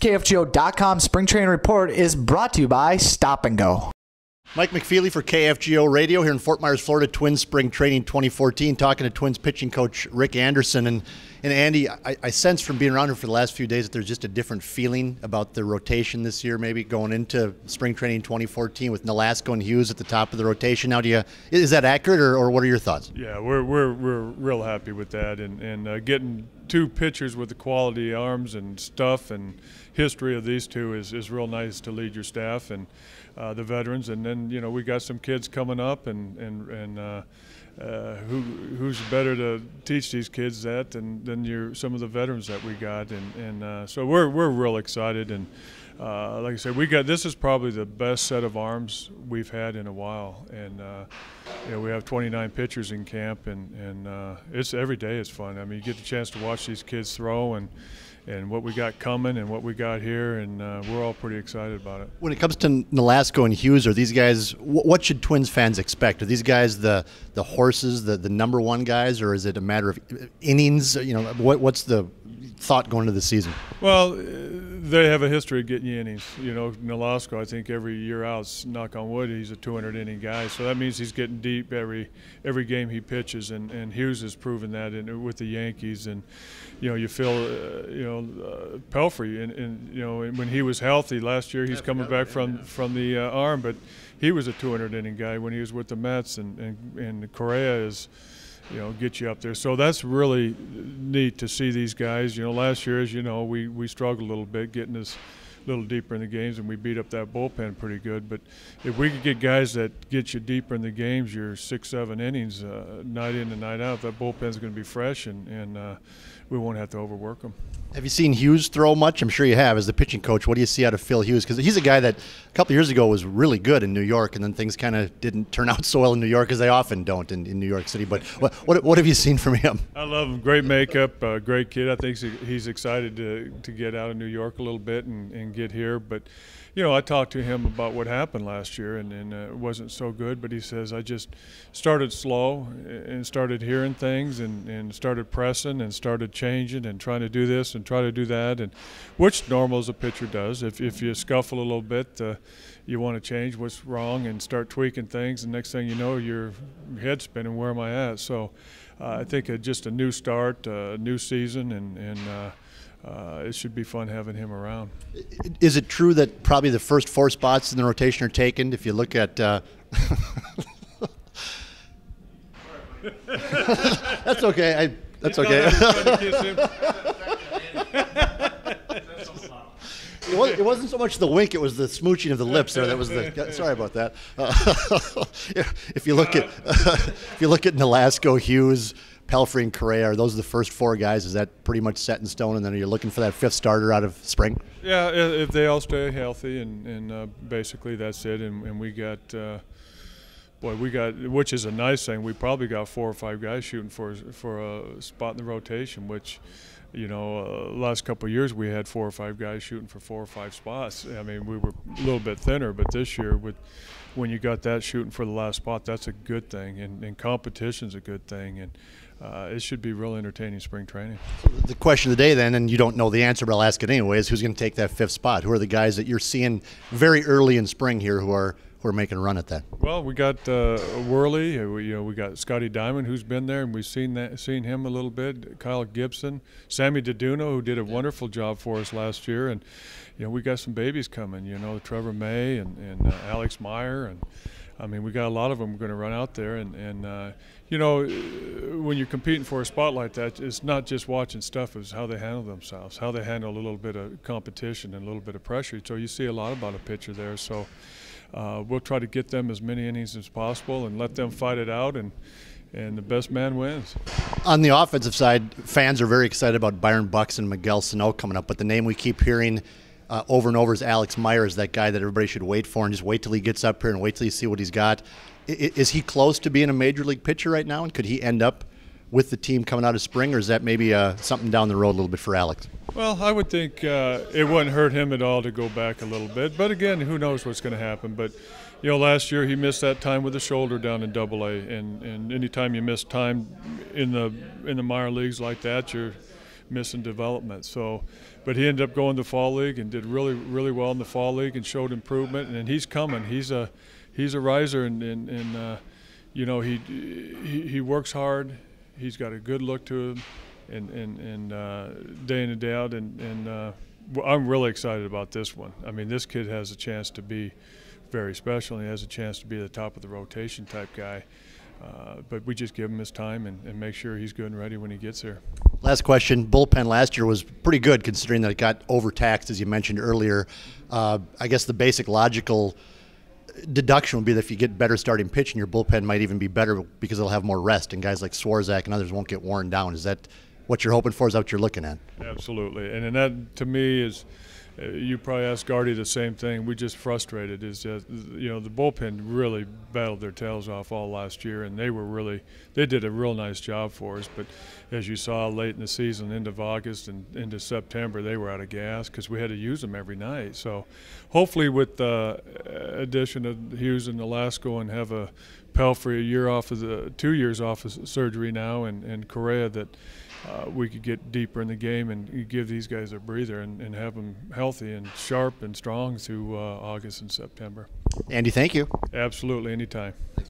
KFGO.com spring training report is brought to you by Stop and Go. Mike McFeely for KFGO Radio here in Fort Myers, Florida, Twins Spring Training 2014, talking to Twins pitching coach Rick Anderson. And, and Andy, I, I sense from being around here for the last few days that there's just a different feeling about the rotation this year, maybe going into Spring Training 2014 with Nolasco and Hughes at the top of the rotation. Now, do you, is that accurate, or, or what are your thoughts? Yeah, we're, we're, we're real happy with that. And, and uh, getting two pitchers with the quality arms and stuff and history of these two is, is real nice to lead your staff. And uh, the veterans, and then you know we got some kids coming up, and and and uh, uh, who who's better to teach these kids that than than your some of the veterans that we got, and and uh, so we're we're real excited, and uh, like I said, we got this is probably the best set of arms we've had in a while, and uh, you know we have 29 pitchers in camp, and and it's every day is fun. I mean, you get the chance to watch these kids throw and and what we got coming and what we got here, and uh, we're all pretty excited about it. When it comes to Nolasco and Hughes, are these guys? What should Twins fans expect? Are these guys the the horses, the the number one guys, or is it a matter of innings? You know, what, what's the thought going into the season? Well, they have a history of getting you innings. You know, Nolasco, I think every year out, knock on wood, he's a 200 inning guy. So that means he's getting deep every every game he pitches, and, and Hughes has proven that in, with the Yankees. And you know, you feel, uh, you know, uh, Pelfrey, and, and, you know, when he was healthy last year, he's coming back from from the uh, arm, but he was a 200 inning guy when he was with the Mets, and and, and Correia is you know, get you up there. So that's really neat to see these guys. You know, last year, as you know, we, we struggled a little bit getting a little deeper in the games, and we beat up that bullpen pretty good. But if we could get guys that get you deeper in the games, your six, seven innings, uh, night in and night out, that bullpen's going to be fresh, and, and uh, we won't have to overwork them. Have you seen Hughes throw much? I'm sure you have. As the pitching coach, what do you see out of Phil Hughes? Because he's a guy that a couple years ago was really good in New York, and then things kind of didn't turn out so well in New York as they often don't in, in New York City. But what, what, what have you seen from him? I love him. Great makeup, uh, great kid. I think he's excited to, to get out of New York a little bit and, and get here. But you know, I talked to him about what happened last year, and, and uh, it wasn't so good. But he says I just started slow and started hearing things, and, and started pressing, and started changing, and trying to do this and try to do that, and which normal as a pitcher does. If if you scuffle a little bit, uh, you want to change what's wrong and start tweaking things. And next thing you know, your head's spinning. Where am I at? So, uh, I think just a new start, a new season, and and uh, it should be fun having him around. Is it true that probably the first four spots in the rotation are taken? If you look at. Uh... that's okay. I, that's okay. it, was, it wasn't so much the wink; it was the smooching of the lips there. That was the. Sorry about that. Uh, if you look at if you look at Nolasco, Hughes, Pelfrey and Correia, are those the first four guys? Is that pretty much set in stone? And then are you looking for that fifth starter out of spring? Yeah, if they all stay healthy, and, and uh, basically that's it. And, and we got, uh, boy, we got, which is a nice thing. We probably got four or five guys shooting for for a spot in the rotation, which you know, uh, last couple of years we had four or five guys shooting for four or five spots. I mean, we were a little bit thinner, but this year with when you got that shooting for the last spot, that's a good thing, and, and competition's a good thing, and uh, it should be real entertaining spring training. So the question of the day, then, and you don't know the answer, but I'll ask it anyway: is who's going to take that fifth spot? Who are the guys that you're seeing very early in spring here who are who are making a run at that? Well, we got uh, Worley. Uh, we, you know, we got Scotty Diamond, who's been there, and we've seen that, seen him a little bit. Kyle Gibson, Sammy Deduno, who did a wonderful job for us last year, and you know, we got some babies coming. You know, Trevor May and, and uh, Alex Meyer and. I mean, we got a lot of them going to run out there, and, and uh, you know, when you're competing for a spot like that, it's not just watching stuff; it's how they handle themselves, how they handle a little bit of competition and a little bit of pressure. So you see a lot about a pitcher there. So uh, we'll try to get them as many innings as possible and let them fight it out, and and the best man wins. On the offensive side, fans are very excited about Byron Buxton and Miguel Sano coming up, but the name we keep hearing uh, over and over is Alex Myers, that guy that everybody should wait for and just wait till he gets up here and wait till you see what he's got. I, is he close to being a major league pitcher right now, and could he end up with the team coming out of spring, or is that maybe uh, something down the road a little bit for Alex? Well, I would think uh, it wouldn't hurt him at all to go back a little bit, but again, who knows what's going to happen? But you know, last year he missed that time with the shoulder down in Double A, and and anytime you miss time in the in the minor leagues like that, you're missing development. So, but he ended up going to fall league and did really really well in the fall league and showed improvement. And he's coming. He's a he's a riser and and, and uh, you know he, he he works hard. He's got a good look to him, and and and uh, day in and day out. And and uh, I'm really excited about this one. I mean, this kid has a chance to be very special. And he has a chance to be the top of the rotation type guy. Uh, but we just give him his time and, and, make sure he's good and ready when he gets there. Last question. Bullpen last year was pretty good considering that it got overtaxed, as you mentioned earlier. Uh, I guess the basic logical deduction would be that if you get better starting pitching, your bullpen might even be better because it'll have more rest, and guys like Swarzak and others won't get worn down. Is that what you're hoping for? Is what you're looking at? Absolutely. And, and that, to me, is – uh, you probably asked Gardy the same thing. We just frustrated is that you know the bullpen really battled their tails off all last year, and they were really they did a real nice job for us. But as you saw late in the season, end of August and into September, they were out of gas because we had to use them every night. So hopefully, with the addition of Hughes and Nolasco and have a Pelfrey a year off of the two years off of surgery now, and and Correia that uh, we could get deeper in the game and give these guys a breather and, and have them healthy and sharp and strong through uh, August and September. Andy, thank you. Absolutely, anytime. Thanks.